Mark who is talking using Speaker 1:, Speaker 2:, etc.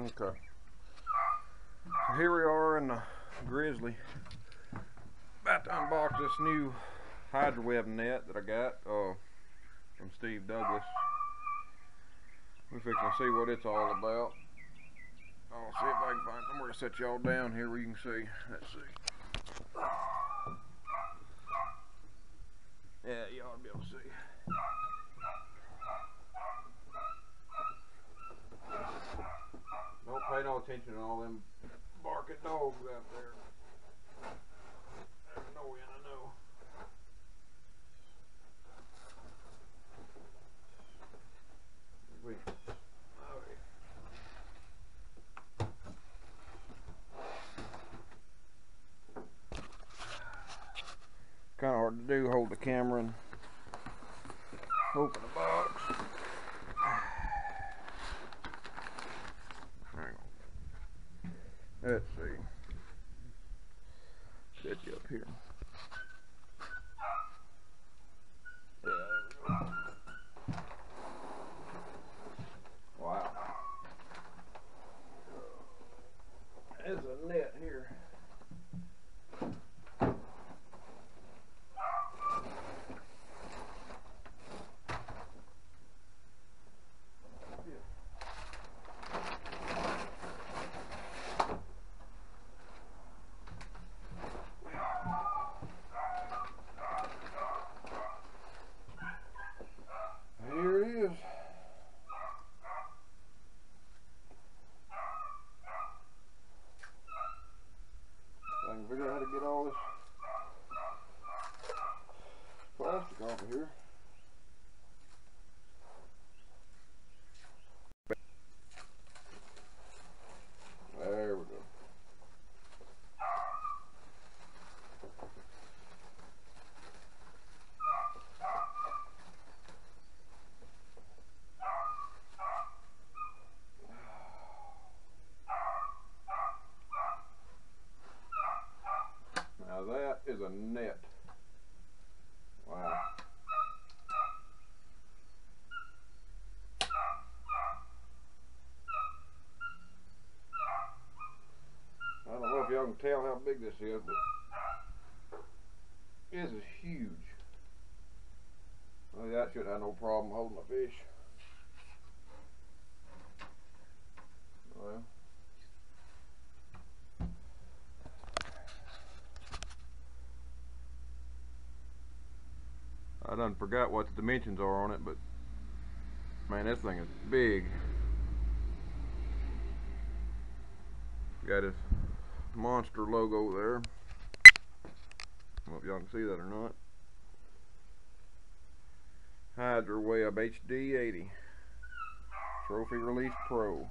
Speaker 1: Okay. Here we are in the Grizzly. About to unbox this new Hydroweb net that I got uh, from Steve Douglas. We're fixing to see what it's all about. I'll see if I can find somewhere to set y'all down here where you can see. Let's see. Yeah, you ought to be able to see. Don't pay no attention to all them barking dogs out there. They're annoying, I know. Wait. Kind of hard to do, hold the camera and open the box. Hang on. Let's see. Set you up here. Yeah, there we go. Wow. There's a net here. Here it is. I can figure out how to get all this plastic off of here. There we go. Now that is a net. Wow. I don't know if y'all can tell how big this is, but this is huge. Well, that should have no problem holding a fish. Well. I done forgot what the dimensions are on it, but man, this thing is big. Got his monster logo there. I don't know if y'all can see that or not. Hydroweb HD 80 Trophy Release Pro.